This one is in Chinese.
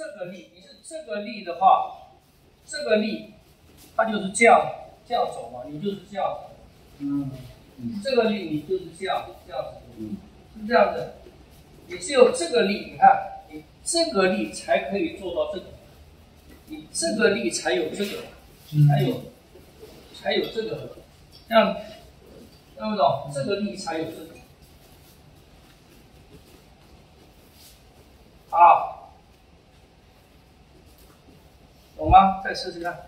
这个力，你是这个力的话，这个力，它就是这样这样走嘛，你就是这样，嗯这个力你就是这样这样子，是这样子，你只有这个力，你看，你这个力才可以做到这个，你这个力才有这个，才有才有这个，这样，听不懂？这个力才有这个。懂吗？再试试看。